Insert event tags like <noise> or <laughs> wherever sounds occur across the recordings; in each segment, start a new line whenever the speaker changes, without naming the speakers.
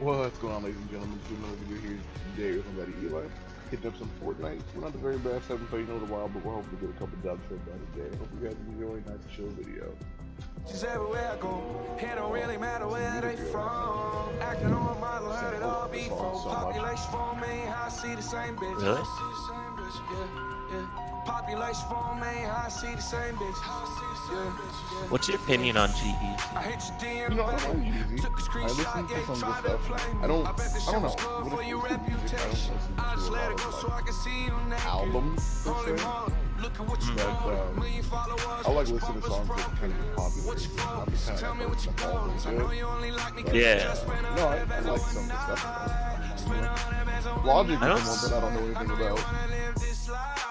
What's going on, ladies and gentlemen? It's another video here today with my buddy Eli. Hitting up some Fortnite. We're not the very best, haven't played in a little while, but we're hoping to get a couple dubs for everybody today. Hope you guys enjoy. a Nice to show video.
She's everywhere I go. It don't really matter where they from. Acting on a model, heard it all before. Population for me, I see the same bitch.
Really?
I see the same bitch. Yeah, yeah. Population for me, I see the same bitch. Yeah, yeah.
What's your opinion on GE?
I hit your DM,
You know, I don't like Yeezy.
Took a
I
screenshot,
listen to
yeah,
some of
tried
the
to
stuff. I don't,
I bet this
I don't know.
was good
When
for
it
your
comes to music, I don't listen to a lot of like,
I can see you naked.
albums, per se.
moly, look at what you
But, um, I like listening to songs that
broke.
kind of popular.
What you
Not the kind of
me what you
person that
goals. I
follows
know
it.
you only like me 'cause
Yeah.
you just spent a
No, I, I like some of the stuff.
Spent a hundred bands on
Logic is the one that I don't know anything about.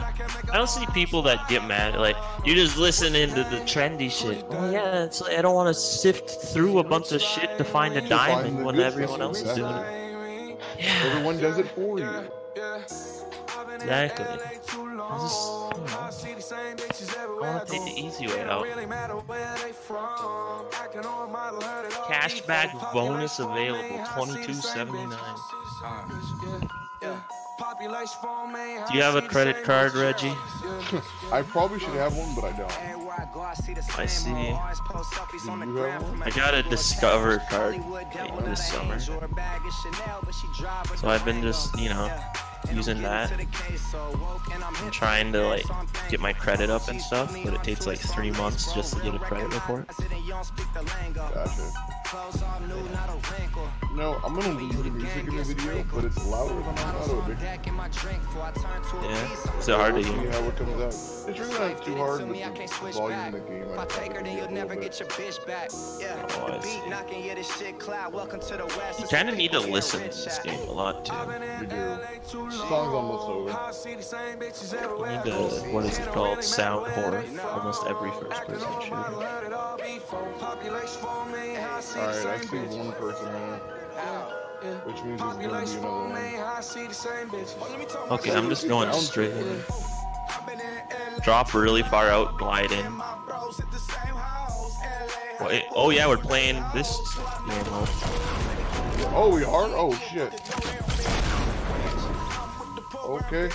Live this life.
Yeah. I don't see people that get mad like you just listen into the trendy shit. Oh yeah, it's like I don't want to sift through a bunch of shit to find a diamond when everyone else is doing it. Yeah,
Everyone does it for you.
exactly. I just, I want to take the easy way out. Cashback bonus available, twenty-two seventy-nine. Do you have a credit card, Reggie? <laughs>
I probably should have one, but I don't.
I see.
Do you have one?
I got a Discover card this summer. So I've been just, you know, using that. I'm trying to like get my credit up and stuff, but it takes like three months just to get a credit report.
Gotcha. No, I'm gonna leave the music in the video, but it's louder than I thought it would be.
Yeah. Is it hard to hear?
how it comes out. It's really not too hard, but the volume in the game, I
Take her, then you'll never get your bitch back. Yeah,
Oh, I
the
see.
beat knocking, yeah, this shit cloud. Welcome to the west.
You kind of need to listen to this game a lot too.
We do. Song's almost over.
You need to, what is it called? Sound horror. Almost every first person shooter.
Alright, I see one person there. Which means there's gonna be another one.
Okay, I'm just going straight in. Drop really far out, glide in. Wait, oh yeah, we're playing this game.
Oh, we are? Oh, shit. Okay.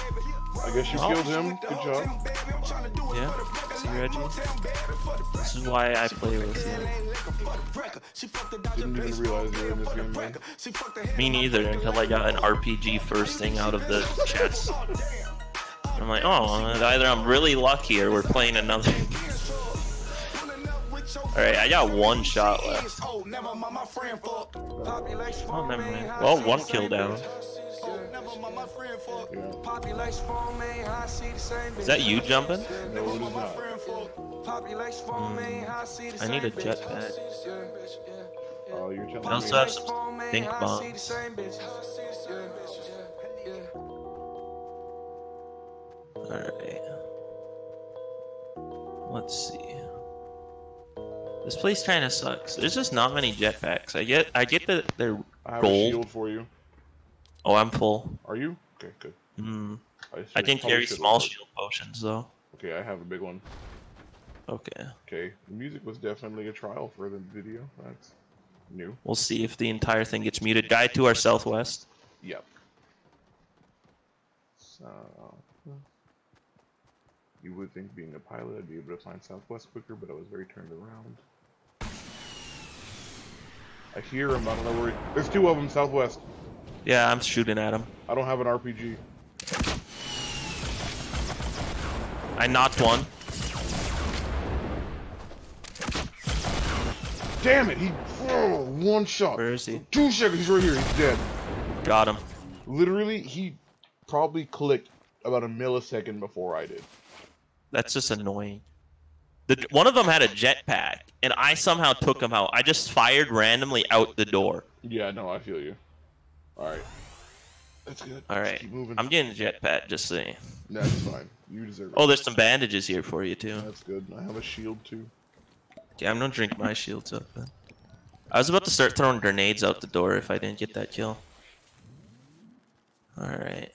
I guess you
Oh.
killed him. Good job.
Yeah, see Reggie? This is why I play with you.
Didn't even realize you were in this game, man.
Me neither until I got an RPG first thing out of the chest. I'm like, oh, either I'm really lucky or we're playing another. <laughs> Alright, I got one shot left. Oh, never mind. Well, one kill down. Is that you jumping?
No, it is not.
I need a jetpack.
Oh, you're telling
I also
me.
have some stink bombs. Alright. Let's see. This place kind of sucks. There's just not many jetpacks. I get, I get that they're
I have a
gold.
shield for you.
Oh, I'm full.
Are you? Okay, good.
Hmm.
I,
I can carry small shield potions though.
Okay, I have a big one.
Okay.
Okay, the music was definitely a trial for the video. That's new.
We'll see if the entire thing gets muted. Guy to our southwest.
Yep. So, you would think being a pilot I'd be able to find Southwest quicker, but I was very turned around. I hear him. I don't know where. He... There's two of them Southwest.
Yeah, I'm shooting at him.
I don't have an RPG.
I knocked one.
Damn it! He oh, one shot.
Where is he?
Two seconds. He's right here. He's dead.
Got him.
Literally, he probably clicked about a millisecond before I did.
That's just annoying. The, one of them had a jetpack, and I somehow took him out. I just fired randomly out the door.
Yeah, no, I feel you. All right. That's good.
All
Keep moving.
I'm getting a jetpack. Just saying.
That's fine. You deserve it.
Oh, there's some bandages here for you too.
That's good. I have a shield too.
Yeah, I'm gonna drink my shields up. Then. I was about to start throwing grenades out the door if I didn't get that kill. All right.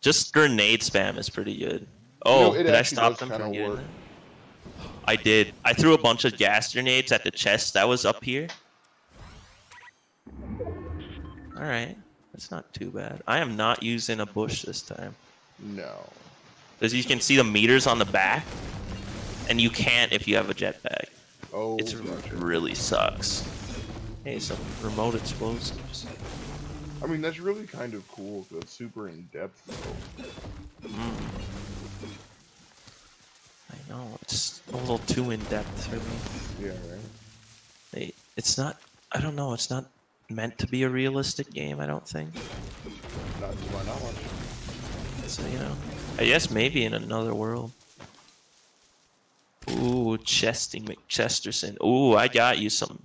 Just grenade spam is pretty good. Oh,
know,
did I stop them
kinda
from getting
work.
it? I did. I threw a bunch of gas grenades at the chest that was up here. All right, that's not too bad. I am not using a bush this time.
No.
As you can see the meters on the back, and you can't if you have a jetpack.
Oh,
It's
gotcha.
really sucks. Hey, some remote explosives.
I mean, that's really kind of cool. it's super in depth, though. Mm.
I know it's a little too in depth for me.
Yeah, right.
It's not. I don't know. It's not meant to be a realistic game. I don't think.
Not to my knowledge.
So you know, I guess maybe in another world. Ooh, Chesty McChesterson. Ooh, I got you some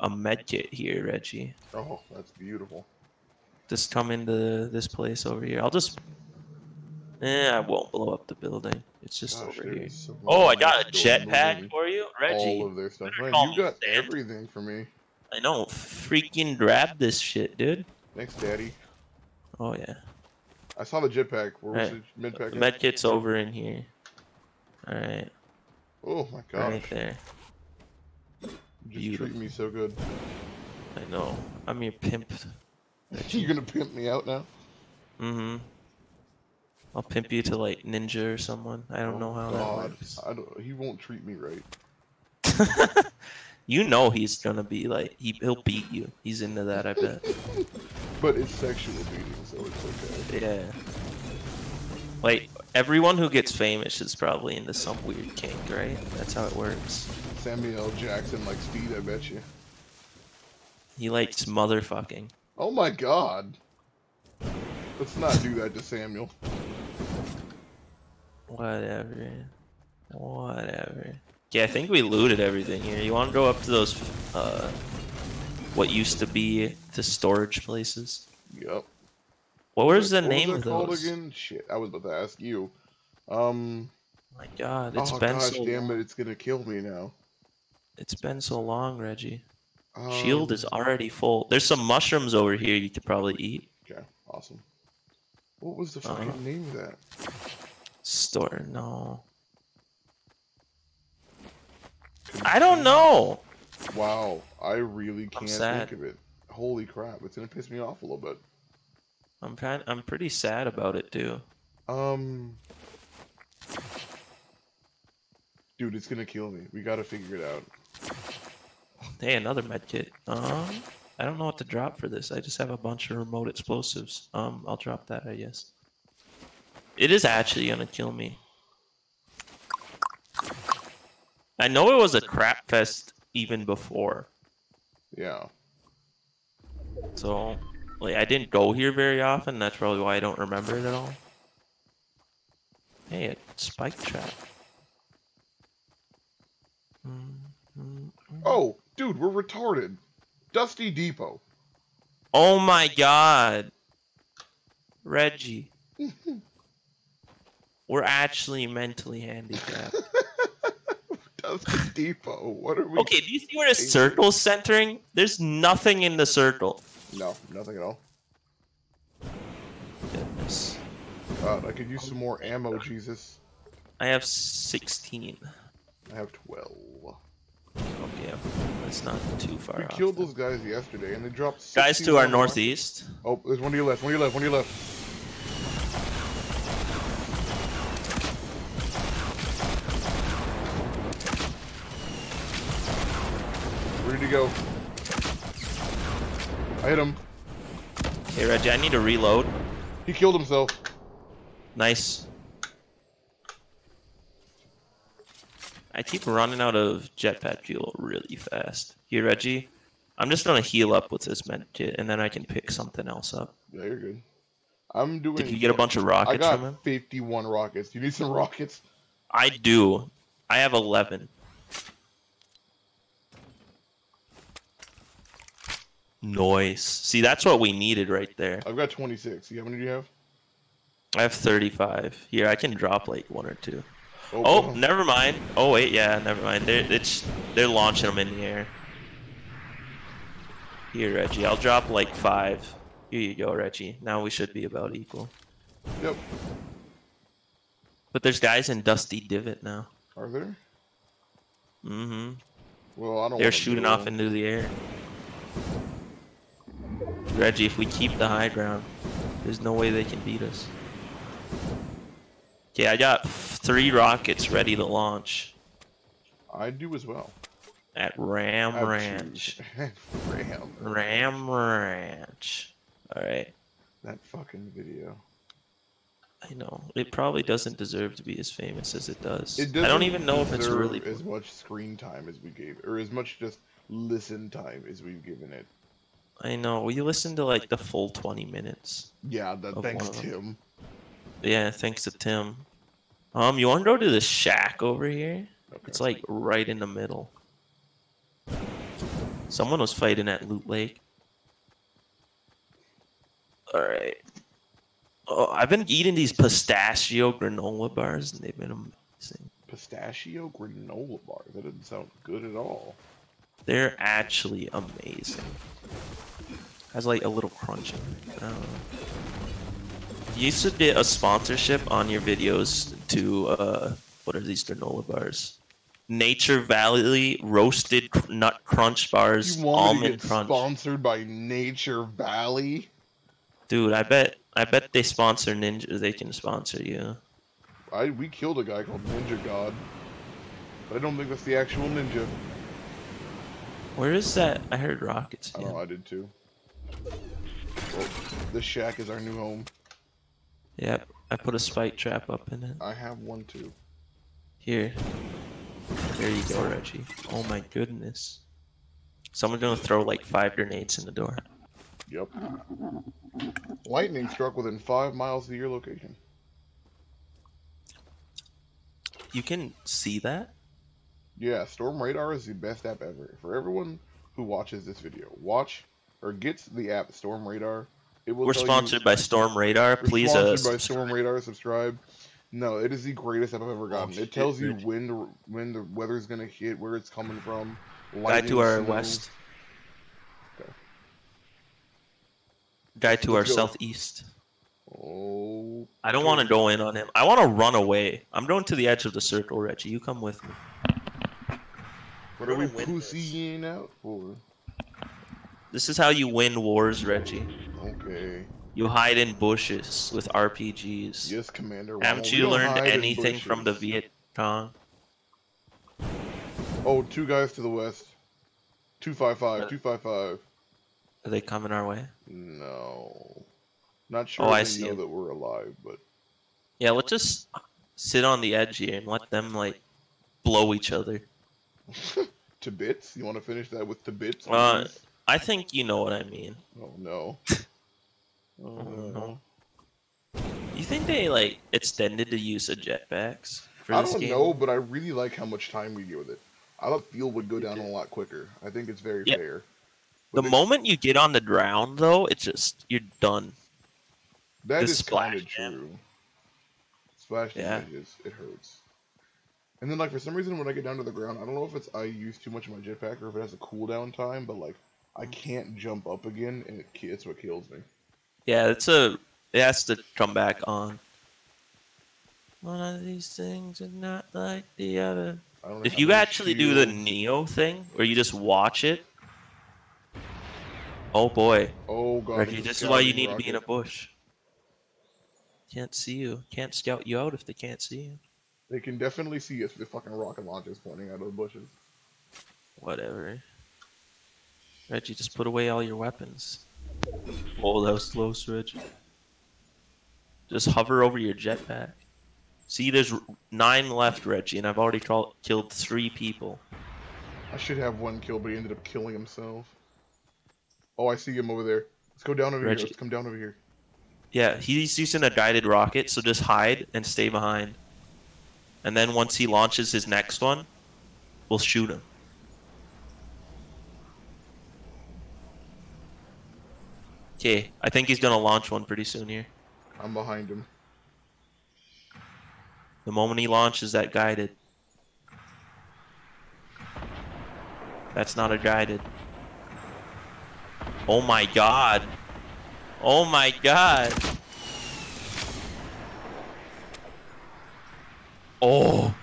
a medkit here, Reggie.
Oh, that's beautiful.
Just come into this place over here. I'll just. Eh, I won't blow up the building. It's just
Gosh,
over here.
so
Oh, I got a
going
jetpack for you, Reggie.
All of their stuff.
better
Man, you got everything for me.
I know. Freaking grab this shit, dude.
Thanks, Daddy.
Oh yeah.
I saw the jetpack. Where was
Right.
the med pack?
The med kit's over in here. All right,
Oh my god.
right there.
You
Beautiful.
treat me so good.
I know. I'm your pimp. <laughs>
You're gonna pimp me out now?
Mm-hmm. I'll pimp you to like ninja or someone. I don't
Oh,
know how that
God.
works.
I don't, he won't treat me right. <laughs>
You know he's gonna be like he he'll beat you. He's into that, I bet. <laughs>
But it's sexual beating, so it's okay.
yeah. Like everyone who gets famous is probably into some weird kink, right? That's how it works.
Samuel L. Jackson likes speed, I bet you.
He likes motherfucking.
Oh my god. Let's not do that to Samuel.
Whatever. Whatever. Yeah, I think we looted everything here. You want to go up to those, uh, what used to be the storage places?
Yep.
What was the
What
name
was
of those?
again? Shit, I was about to ask you. Um.
My God, it's
oh
been
gosh,
so
damn
long.
it! It's gonna kill me now.
It's been so long, Reggie. Shield
Um,
is already full. There's some mushrooms over here you could probably eat.
Okay, awesome. What was the
Uh-huh.
fucking name of that?
Store, no. I don't know.
Wow, I really can't think of it. Holy crap, it's gonna piss me off a little bit.
I'm kind. I'm pretty sad about it too.
Um, dude, it's gonna kill me. We gotta figure it out.
Hey, another medkit. Um, I don't know what to drop for this. I just have a bunch of remote explosives. Um, I'll drop that, I guess. It is actually gonna kill me. I know it was a crap fest even before,
Yeah.
so like I didn't go here very often. That's probably why I don't remember it at all. Hey, a spike trap. Mm, mm, mm.
Oh, dude, we're retarded. Dusty Depot.
Oh my god. Reggie. <laughs> We're actually mentally handicapped. <laughs>
Dusty Depot. What are we?
Okay, do you see where the circle's centering? There's nothing in the circle.
No, nothing at all.
Goodness.
God, I could use some more ammo, Jesus.
I have 16.
I have 12.
Okay, that's not too far
We
off.
killed those guys yesterday, and they dropped.
Guys to our
us.
northeast.
Oh, there's one to your left. One to your left. One to your left. Where did he go? I hit him.
Hey, Reggie, I need to reload.
He killed himself.
Nice. I keep running out of jetpack fuel really fast. Here, Reggie. I'm just gonna heal up with this med kit, and then I can pick something else up.
Yeah, you're good. I'm doing.
Did you get a bunch of rockets I
got
from him?
51 rockets. Do you need some <laughs> rockets?
I do. I have 11. Nice. See, that's what we needed right there.
I've got 26. You how many do you have?
I have 35. Here, I can drop like one or two.
Oh,
Oh, never mind. Oh wait, yeah, never mind. They're it's they're launching them in the air. Here, Reggie, I'll drop like five. Here you go, Reggie. Now we should be about equal.
Yep.
But there's guys in Dusty Divot now.
Are there?
Mm-hmm.
Well, I don't.
They're shooting off into the air. Reggie, if we keep the high ground, there's no way they can beat us. Okay, I got three rockets ready to launch
I do as well.
at Ram Ranch. <laughs>
Ram.
Ram Ranch. Alright.
That fucking video.
I know. It probably doesn't deserve to be as famous as it does.
It
I don't even know if it's really.
as much screen time as we gave, or as much just listen time as we've given it.
I know. We listened to like the full 20 minutes.
Yeah, that thanks. Tim.
Yeah, thanks to Tim. Um, you want to go to the shack over here?
Okay.
It's like right in the middle. Someone was fighting at Loot Lake. Alright. Oh, I've been eating these pistachio granola bars and they've been amazing.
pistachio granola bar. That doesn't sound good at all.
They're actually amazing. Has like a little crunch in it. I don't know. You used to get a sponsorship on your videos to uh what are these granola bars? Nature Valley roasted nut crunch bars,
You want
almond
to get
crunch.
sponsored by Nature Valley?
Dude, I bet I bet they sponsor Ninja. They can sponsor you.
I we killed a guy called Ninja God, but I don't think that's the actual ninja.
Where is that? I heard rockets.
Oh,
I
know I did too. Well, this shack is our new home.
Yep. I put a spike trap up in it.
I have one too.
Here. There you go, Reggie. Oh my goodness. Someone's gonna throw like five grenades in the door.
Yep. Lightning struck within five miles of your location.
You can see that?
Yeah, Storm Radar is the best app ever. For everyone who watches this video, watch or gets the app Storm Radar. It will
We're
tell you-
sponsored by Storm Radar. Please, uh,
by
subscribe.
Storm Radar. Subscribe. No, it is the greatest app I've ever gotten.
shit,
it tells you when the when the weather's gonna hit, where it's coming from.
guy to our
snow.
west.
Okay.
Guy to our
Let's go.
southeast.
Oh.
I don't want to go in on him. I want to run away. I'm going to the edge of the circle, Reggie. You come with me.
What are we
gonna this.
pussying out for?
This is how you win wars, Reggie.
Okay.
You hide in bushes with RPGs.
Yes, Commander.
Haven't you learned anything from the
bushes.
Viet Cong?
Oh, two guys to the west. Two five five.
Uh,
Two five five.
Are they coming our way?
No. Not sure
Oh, I
if they
see
that we're alive, but
Yeah, let's just sit on the edge here and let them like blow each other. <laughs>
to bits. You want to finish that with to bits?
Uh. I think you know what I mean.
Oh no. <laughs> Oh
no.
no.
You think they like extended the use of jetpacks for
I
this
don't
game?
know, but I really like how much time we get with it. I thought fuel would go down a lot quicker. I think it's very
Yeah.
fair.
The
But
moment you get on the ground, though, it's just you're done.
that
the
is kind
splash
of true. Splash
Yeah.
damage it hurts. And then like for some reason when I get down to the ground, I don't know if it's I use too much of my jetpack or if it has a cooldown time, but like I mm. can't jump up again, and it it's what kills me.
Yeah, it's a. It has to come back on. One of these things is not like the other.
I don't know
If you
many
actually do the Neo thing, where you just watch it. Oh boy,
oh god,
Reggie, this is why you
scouting
need to be in a bush. Can't see you. Can't scout you out if they can't see you.
They can definitely see us with fucking rocket launchers pointing out of the bushes.
Whatever. Reggie, just put away all your weapons. Oh, that was close, Reggie. Just hover over your jetpack. See, there's nine left, Reggie, and I've already call- killed three people.
I should have one kill, but he ended up killing himself. Oh, I see him over there. Let's go down over
Reggie.
here. Let's come down over here.
Yeah, he's using a guided rocket, so just hide and stay behind. And then once he launches his next one, we'll shoot him. Okay, I think he's gonna launch one pretty soon here.
I'm behind him.
The moment he launches that guided. That's not a guided. Oh my god. Oh my god. Oh.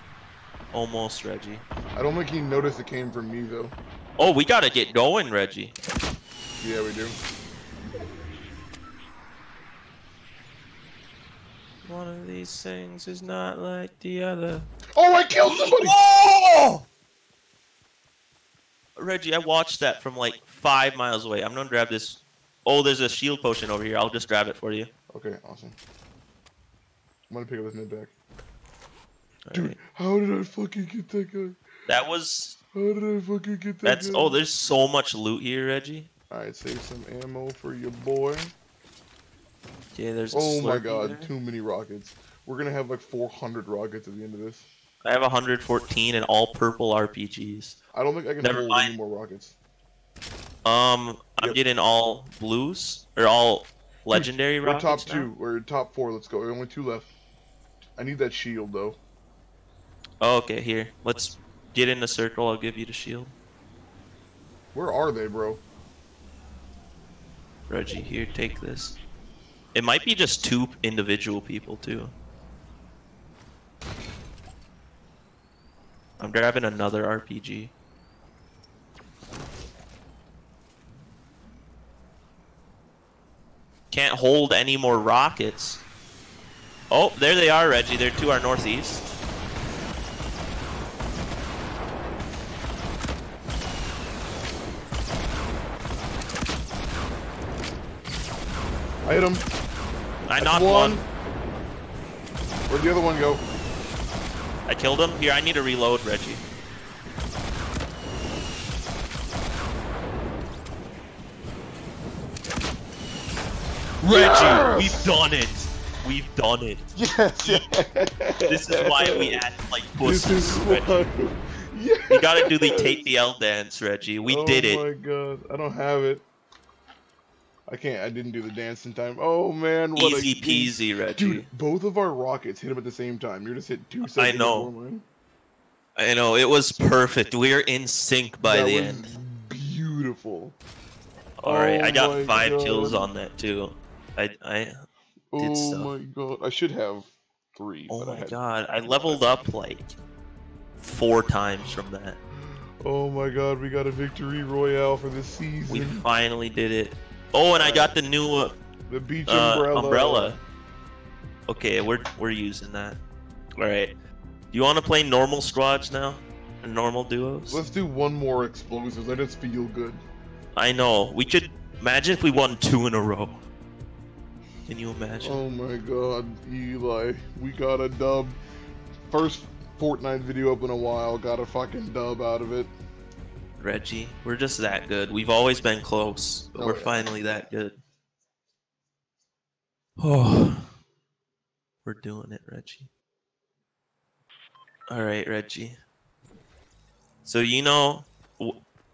Almost, Reggie.
I don't think he noticed it came from me though.
Oh, we gotta get going, Reggie.
Yeah, we do.
One of these things is not like the other.
Oh, I killed somebody!
Oh! Reggie, I watched that from like five miles away. I'm gonna grab this. Oh, there's a shield potion over here. I'll just grab it for you.
Okay, awesome. I'm gonna pick up this mid back.
All
Dude,
right.
how did I fucking get that guy?
That was.
How did I fucking get that
That's.
guy?
Oh, there's so much loot here, Reggie.
Alright, save some ammo for your boy.
Yeah, there's.
Oh my god,
there.
too many rockets. We're gonna have like 400 rockets at the end of this.
I have 114 and all purple RPGs.
I don't think I can
Never
hold
mind.
any more rockets.
Um, I'm
Yep.
getting all blues or all legendary rockets.
We're top
now.
two. We're top four. Let's go. Only two left. I need that shield though.
Oh, okay, here. Let's get in the circle. I'll give you the shield.
Where are they, bro?
Reggie, here, take this. It might be just two individual people too. I'm grabbing another RPG. Can't hold any more rockets. Oh, there they are, Reggie. They're to our northeast.
I hit him.
I knocked
one.
one.
Where'd the other one go?
I killed him. Here, I need to reload, Reggie. Reggie,
Yes!
we've done it. We've done it.
Yes.
This is why we act like pussies, Reggie. <laughs>
Yeah.
You gotta do the take the L dance, Reggie. We
oh
did it.
Oh my god, I don't have it. I can't. I didn't do the dance in time. Oh man, what
Easy
a
peasy, Reggie.
Dude, both of our rockets hit him at the same time. You're just hit two seconds.
know.
before mine.
I know, it was perfect. We are in sync by
that
the end.
Beautiful.
Alright,
Oh
I got oh five kills on that too. I I
Oh
stuff.
Oh my god, I should have three.
Oh
but I
my god, I leveled up like four times from that.
Oh my god, we got a victory royale for this season.
We finally did it. Oh, and I got the new uh,
the beach
uh,
umbrella.
umbrella. Okay, we're we're using that. All right. Do you want to play normal squads now? Normal duos?
Let's do one more explosives. I just feel good.
I know. We could imagine if we won two in a row. Can you imagine?
Oh my god, Eli, we got a dub. First Fortnite video up in a while. Got a fucking dub out of it.
Reggie, we're just that good. We've always been close, but
Oh,
we're
yeah.
finally that good. Oh, <sighs> we're doing it, Reggie. All right, Reggie. So you know,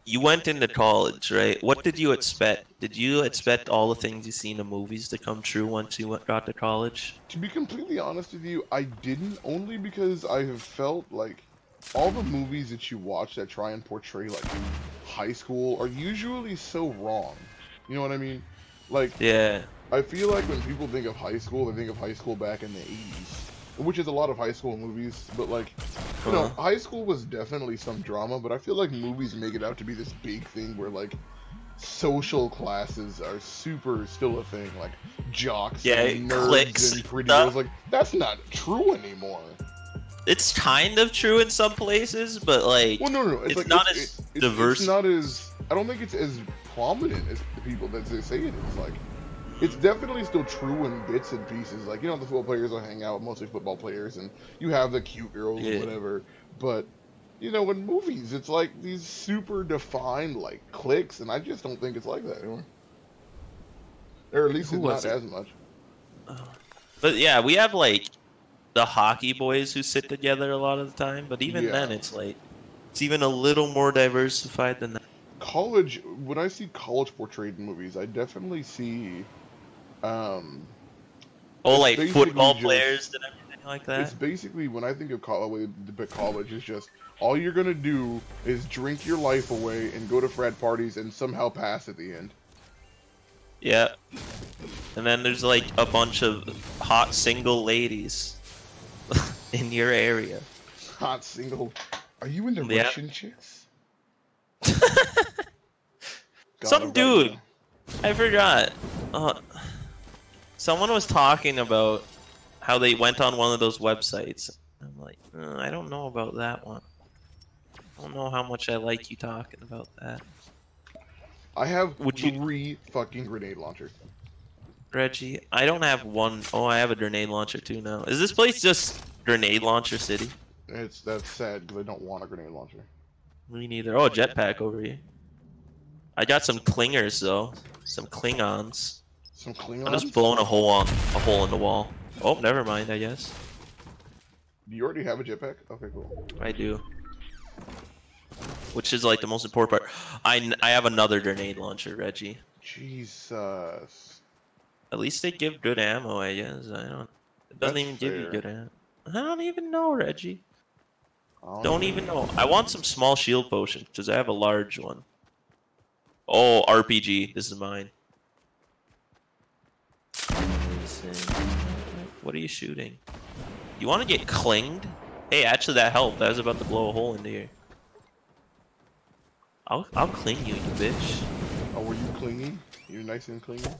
you went into college, right? What did you expect? Did you expect all the things you see in the movies to come true once you went, got to college?
To be completely honest with you, I didn't only because I have felt like all the movies that you watch that try and portray like high school are usually so wrong. You know what I mean? Like
Yeah,
I feel like when people think of high school, they think of high school back in the 80s, which is a lot of high school movies, but like you know,
Uh-huh.
high school was definitely some drama, but I feel like movies make it out to be this big thing where like social classes are super still a thing, like jocks
Yeah,
and nerds and pretty girls. Like that's not true anymore.
It's kind of true in some places, but like,
Well, no, no, no. It's,
It's
like,
not
it's,
as
it's,
diverse.
It's not as. I don't think it's as prominent as the people that they say it is. Like, it's definitely still true in bits and pieces. Like, you know, the football players will hang out, mostly football players, and you have the cute girls
Yeah.
and whatever. But, you know, in movies, it's like these super defined like cliques, and I just don't think it's like that anymore. Or at least
Who
it's not
it?
as much.
But yeah, we have like the hockey boys who sit together a lot of the time, but even
Yeah.
then it's like it's even a little more diversified than that.
College. When I see college portrayed in movies, I definitely see. Um,
Oh, like football
just-
players and everything like that.
It's basically when I think of college, but college is just all you're gonna do is drink your life away and go to frat parties and somehow pass at the end.
Yeah. And then there's like a bunch of hot single ladies <laughs> in your area.
Hot single. Are you into
Yeah.
Russian chicks? <laughs>
Some dude. I forgot. Uh, someone was talking about how they went on one of those websites. I'm like, uh, I don't know about that one. I don't know how much I like you talking about that.
I have
Would you-
three fucking grenade launchers.
Reggie, I don't have one oh I have a grenade launcher too now. Is this place just grenade launcher city?
It's that's sad because I don't want a grenade launcher.
Me neither. Oh, jetpack over here. I got some clingers though. Some Klingons.
Some Klingons.
I'm just blowing a hole on a hole in the wall. Oh, never mind, I guess.
Do you already have a jetpack? Okay, cool.
I do. Which is like the most important part. I, I have another grenade launcher, Reggie.
Jesus.
At least they give good ammo, I guess. I don't. It doesn't
That's
even give you good ammo. I don't even know, Reggie.
I
Don't even know. I want some small shield potion because I have a large one. Oh, RPG. This is mine. What are you shooting? You want to get clinged? Hey, actually, that helped. I was about to blow a hole into here. I'll I'll cling you, you bitch.
Oh, were you clinging? You're nice and clinging.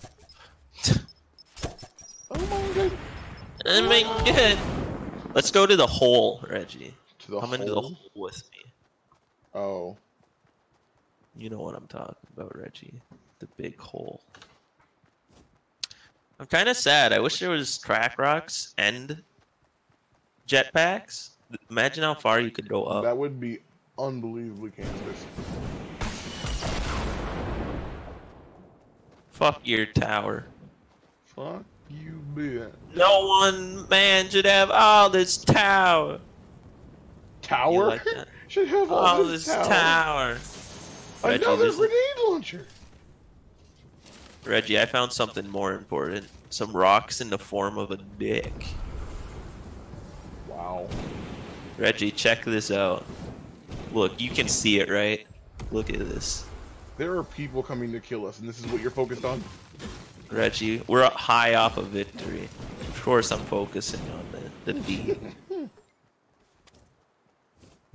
Oh my god.
Oh my god. Let's go to the hole, Reggie.
To the
Come into the
hole?
hole with me.
Oh.
You know what I'm talking about, Reggie. The big hole. I'm kind of sad. I wish there was track rocks and jetpacks. Imagine how far you could go up.
That would be unbelievably cancerous.
Fuck your tower.
Fuck you, bitch.
No one man should have all this tower.
Tower?
like? <laughs>
Should have all,
All
this,
this
tower.
tower.
Another grenade launcher.
Reggie, I found something more important. Some rocks in the form of a dick.
Wow.
Reggie, check this out. Look, you can see it, right? Look at this.
There are people coming to kill us, and this is what you're focused on?
Reggie, we're high off of victory. Of course, I'm focusing on the, the D.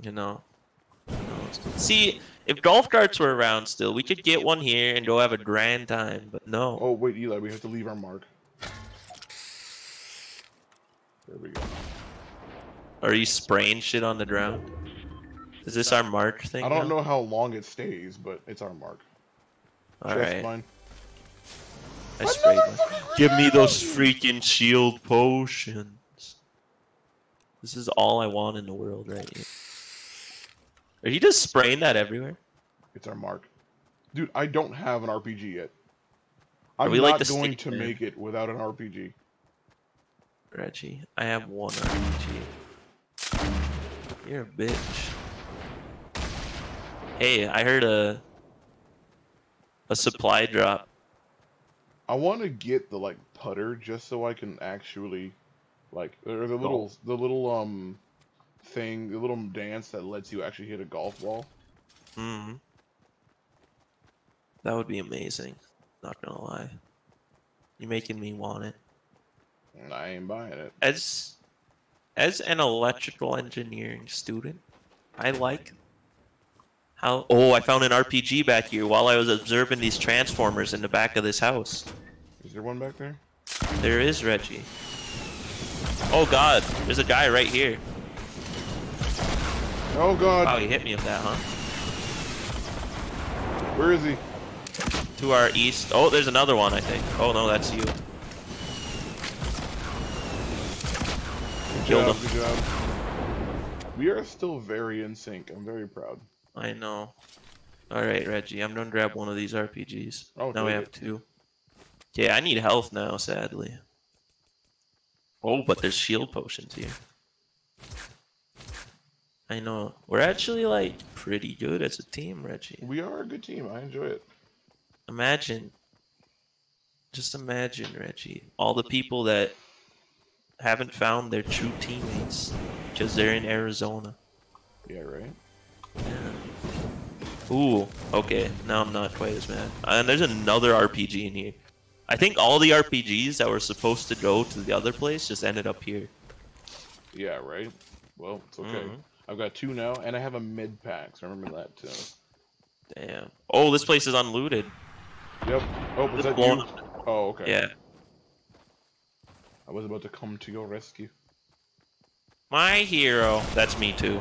you know? See, if golf carts were around still, we could get one here and go have a grand time, but no.
Oh, wait, Eli, we have to leave our mark. There we go.
Are you spraying shit on the ground? Is this our mark thing?
I don't
now?
know how long it stays, but it's our mark.
Alright,
mine.
I sprayed
Another
one. Give me those freaking shield potions. This is all I want in the world right here. Are you just spraying that everywhere?
It's our mark. Dude, I don't have an RPG yet.
Are
I'm
we
not
the
going to
man?
make it without an RPG.
Reggie, I have one RPG. You're a bitch. Hey, I heard a a supply drop.
I want to get the like putter just so I can actually like or the little the little um thing, the little dance that lets you actually hit a golf ball.
Hmm. That would be amazing. Not gonna lie. You're making me want it.
I ain't buying it.
As as an electrical engineering student, I like how Oh, I found an RPG back here while I was observing these transformers in the back of this house.
Is there one back there?
There is Reggie. Oh god, there's a guy right here.
Oh god,
Wow, he hit me with that, huh?
where is he?
To our east. Oh, there's another one, I think. Oh no, that's you.
Good
Killed
job,
him.
Good job. We are still very in sync. I'm very proud.
I know. Alright, Reggie, I'm gonna grab one of these RPGs.
Oh,
now we have
it.
two. Yeah, I need health now, sadly. Oh, but there's shield potions here. I know. We're actually, like, pretty good as a team, Reggie.
We are a good team. I enjoy it.
Imagine. Just imagine, Reggie. All the people that haven't found their true teammates because they're in Arizona.
Yeah, right.
Yeah. Ooh, okay. Now I'm not quite as mad. And there's another RPG in here. I think all the RPGs that were supposed to go to the other place just ended up here.
Yeah, right. Well, it's okay.
Mhm.
I've got two now, and I have a mid pack. So remember that too.
Damn. Oh, this place is unlooted.
Yep. Oh, was that you? Oh, okay.
Yeah.
I was about to come to your rescue.
My hero. That's me too.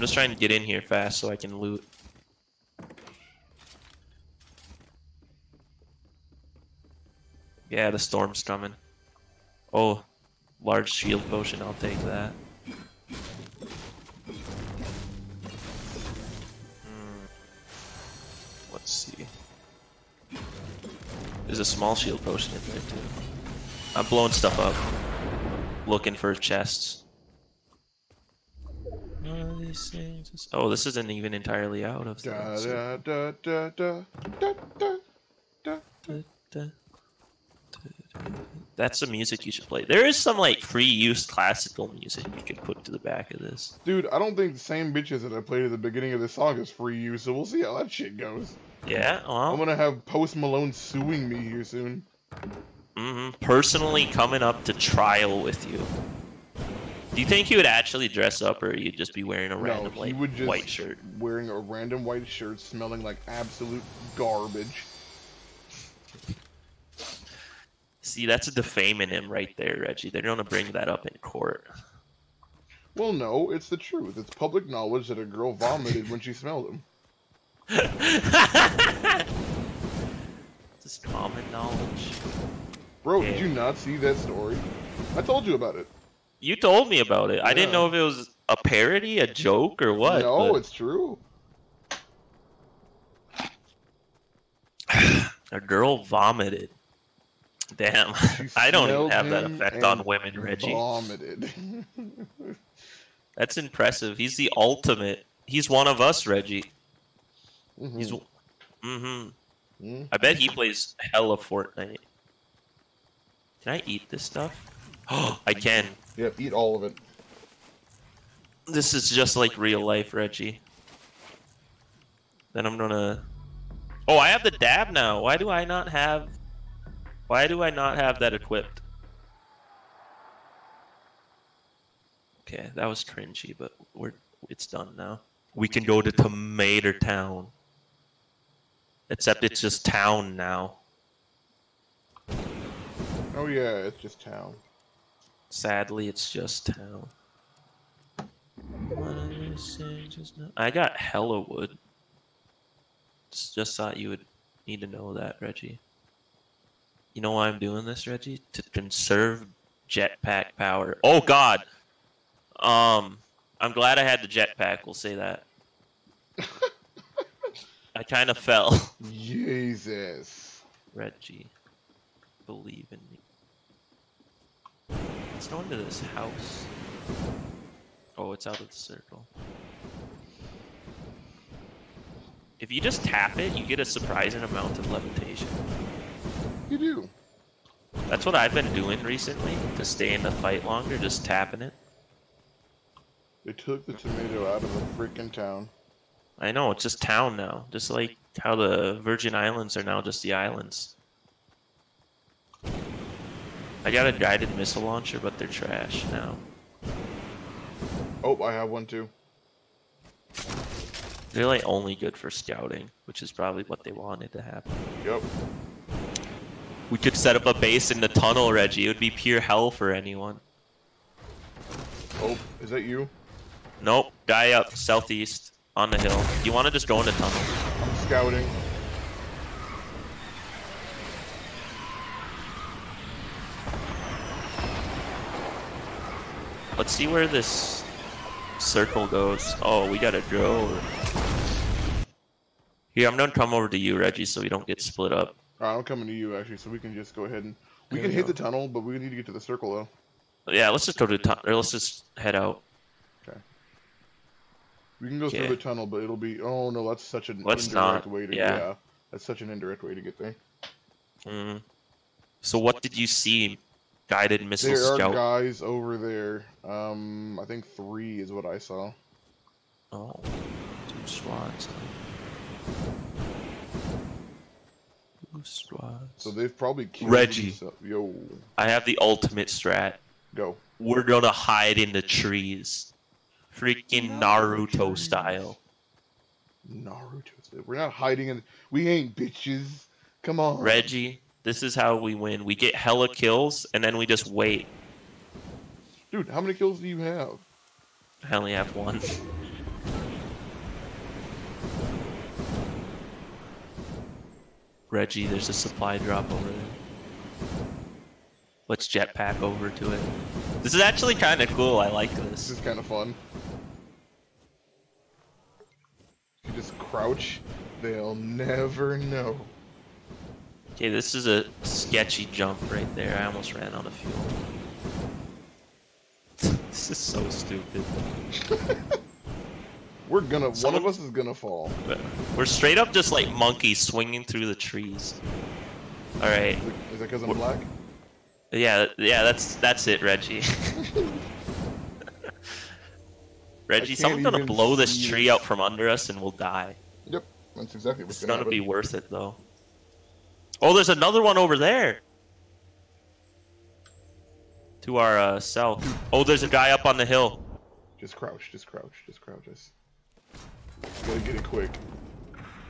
I'm just trying to get in here fast so I can loot. Yeah, the storm's coming. Oh, large shield potion. I'll take that. Hmm. Let's see. There's a small shield potion in there too. I'm blowing stuff up. Looking for chests. One of these things is- Oh, this isn't even entirely out of
da.
That's the music you should play. There is some like free use classical music you could put to the back of this.
Dude, I don't think the same bitches that I played at the beginning of this song is free use, so we'll see how that shit goes.
Yeah, well, I'm
gonna have Post Malone suing me here soon.
hmm personally coming up to trial with you. Do you think he would actually dress up, or you'd just be wearing a random
no,
like
would just
white shirt?
wearing a random white shirt, smelling like absolute garbage.
See, that's a defaming him right there, Reggie. They're gonna bring that up in court.
Well, no, it's the truth. It's public knowledge that a girl vomited when she smelled him. <laughs>
Just common knowledge.
Bro,
Yeah.
did you not see that story? I told you about it.
You told me about it. I didn't know if it was a parody, a joke, or what.
no,
but-
it's true. <sighs>
A girl vomited. Damn. <laughs> I don't even have that effect on women, Reggie.
Vomited. <laughs>
That's impressive. He's the ultimate. He's one of us, Reggie.
Mhm.
He's. Mm-hmm.
Mhm.
I bet he plays hella Fortnite. Can I eat this stuff? <gasps> I can.
Yep, eat all of it.
This is just like real life, Reggie. Then I'm gonna. Oh, I have the dab now. Why do I not have? Why do I not have that equipped? Okay, that was cringy, but we're it's done now. We can go to Tomato Town. Except it's just town now.
Oh yeah, it's just town.
Sadly, it's just town. One of these things is not- I got hella wood. Just, just thought you would need to know that, Reggie. You know why I'm doing this, Reggie? To conserve jetpack power. Oh God. Um, I'm glad I had the jetpack. We'll say that. <laughs> I kind of fell.
Jesus.
Reggie, believe in me. Let's go into this house. Oh, it's out of the circle. If you just tap it, you get a surprising amount of levitation.
You do.
That's what I've been doing recently to stay in the fight longer, just tapping it.
They took the tomato out of the freaking town.
I know, it's just town now. Just like how the Virgin Islands are now just the islands. I got a guided missile launcher, but they're trash now.
Oh, I have one too.
They're like only good for scouting, which is probably what they wanted to happen.
Yep.
We could set up a base in the tunnel, Reggie. It would be pure hell for anyone.
Oh, is that you?
Nope, guy up southeast on the hill. You want to just go in the tunnel?
I'm scouting.
Let's see where this circle goes. Oh, we gotta go. Here, I'm gonna come over to you, Reggie, so we don't get split up.
Alright, I'm coming to you actually, so we can just go ahead and we
There
can
we
hit
go.
the tunnel, but we need to get to the circle though.
Yeah, let's just go to the tunnel. Let's just head out. Okay.
We can go
Okay.
through the tunnel, but it'll be oh no, that's such an
Let's
indirect
not,
way to
yeah.
That's such an indirect way to get there.
Mm. So, what did you see? Guided missile
There are
scout.
guys over there. Um, I think three is what I saw.
Oh, two squads. Two squads.
So they've probably killed
Reggie.
themselves. Yo,
I have the ultimate strat.
go.
We're gonna hide in the trees. Freaking Naruto style.
Naruto. We're not hiding in. We ain't bitches. Come on.
Reggie, this is how we win. We get hella kills and then we just wait.
Dude, how many kills do you have?
I only have one. Reggie, there's a supply drop over there. Let's jetpack over to it. This is actually kind of cool. I like
This
this.
is kind of fun. You just crouch. They'll never know.
Okay, this is a sketchy jump right there. I almost ran out of fuel. <laughs> this is so stupid. <laughs>
We're gonna. One of us is gonna fall.
We're straight up just like monkeys swinging through the trees. All right.
Is that because I'm black?
Yeah, yeah, that's that's it, Reggie. <laughs> Reggie, someone's gonna blow this tree out from under us and we'll die.
Yep. That's exactly what's
It's
gonna,
gonna be worth it though. Oh, there's another one over there. To our uh, south. Oh, there's a guy up on the hill.
Just crouch. Just crouch. Just crouch. Just. Gotta get it quick.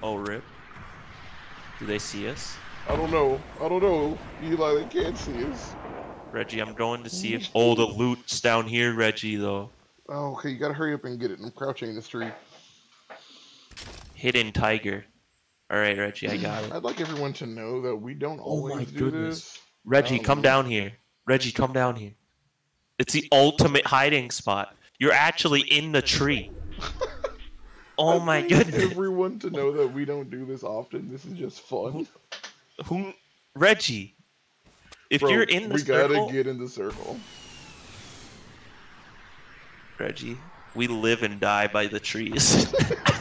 Oh, rip. Do they see us?
I don't know. I don't know. Eli, they can't see us.
Reggie, I'm going to see if. Oh, the loot's down here, Reggie, though.
Oh, okay. You gotta hurry up and get it. I'm crouching in this tree.
Hidden tiger. Alright, Reggie, I got it.
I'd like everyone to know that we don't
Oh my
always do
goodness.
this.
Reggie,
Um,
come down here. Reggie, come down here. It's the ultimate hiding spot. You're actually in the tree. <laughs> Oh
I'd
my
like
goodness.
Everyone to know that we don't do this often. This is just fun.
Who Reggie? If
Bro,
you're in the circle.
we
circle,
gotta get in the circle.
Reggie, we live and die by the trees. <laughs> <laughs>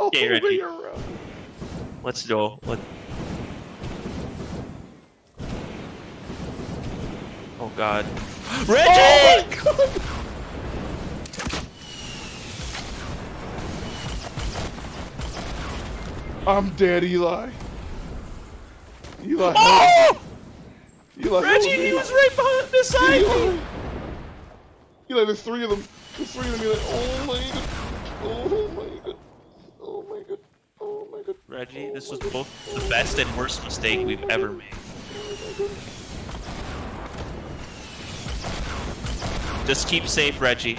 all
Okay,
the way
Reggie.
around.
Let's go. Let... Oh god. Reggie!
Oh my god! I'm dead, Eli. Eli.
Oh!
Eli,
Reggie, he was right behind beside me.
Eli. Eli, there's three of them. There's three of them. Eli. Oh my god. Oh my god. Oh my god. Oh my god.
Reggie, this was both the best and worst mistake we've ever made. Just keep safe, Reggie.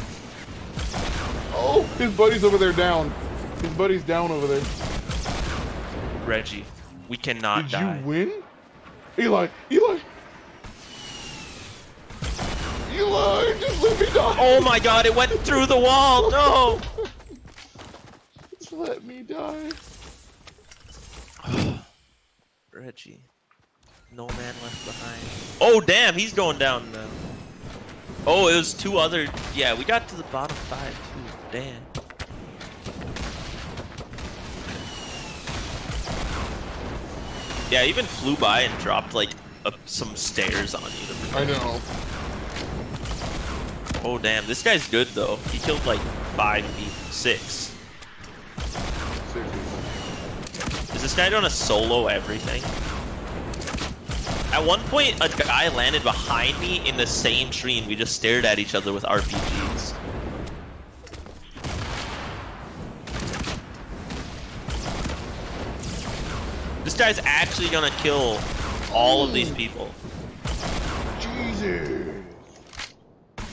Oh, his buddy's over there down. His buddy's down over there.
Reggie, we cannot die.
Did
die.
you win? Eli, Eli. Eli, just let me die.
Oh my god, it went through the wall! No! <laughs>
Just let me die.
Reggie. No man left behind. Oh damn, he's going down now. Oh, it was two other yeah, we got to the bottom five too. Damn. Yeah, I even flew by and dropped like up some stairs on you.
I know.
Oh damn, this guy's good though. He killed like five people, six. This guy doing a solo everything? At one point, a guy landed behind me in the same tree, and we just stared at each other with RPGs. This guy's actually gonna kill all of these people.
Jesus.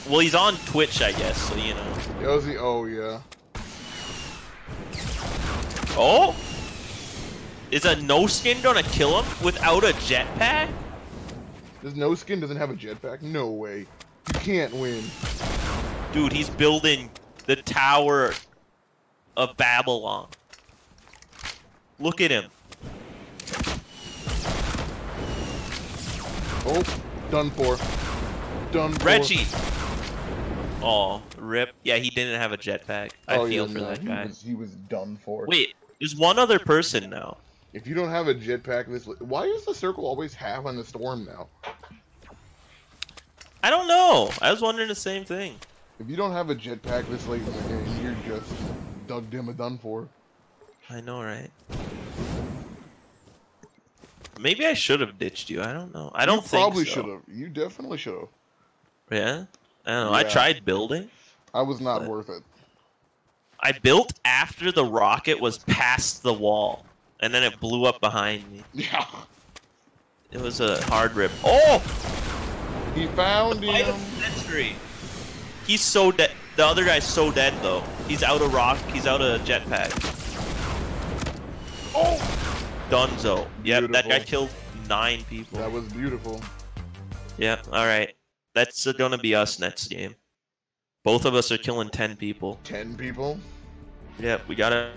Well, he's on Twitch, I guess, so you know.
Yossi, oh yeah.
Oh! Is a no skin gonna kill him without a jetpack?
This no skin doesn't have a jetpack? No way. You can't win.
Dude, he's building the Tower of Babylon. Look at him.
Oh, done for. Done for.
Reggie! Oh, rip. Yeah, he didn't have a jetpack. I
oh,
feel
yeah,
for
no,
that
he
guy.
Was, he was done for.
Wait, there's one other person now.
If you don't have a jetpack, this why is the circle always half on the storm now?
I don't know. I was wondering the same thing.
If you don't have a jetpack this late in the game, you're just dug dim and done for.
I know, right? Maybe I should have ditched you. I don't know. I don't
you
think
probably
so.
should have. You definitely should have.
Yeah? I don't know. I tried building.
I was not worth it.
I built after the rocket was past the wall, and then it blew up behind me.
Yeah.
It was a hard rip. Oh!
He found
Fight
him.
of the century. He's so dead. The other guy's so dead though. He's out of rock. He's out of jetpack.
Oh!
Dunzo. Yep, that guy killed nine people.
That was beautiful.
Yeah. All right. That's uh, gonna be us next game. Both of us are killing ten people.
Ten people.
Yep. We gotta.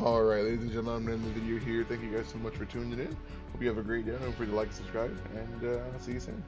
All right, ladies and gentlemen, I'm ending the video here. Thank you guys so much for tuning in. Hope you have a great day. Don't forget to like, subscribe, and uh, see you soon.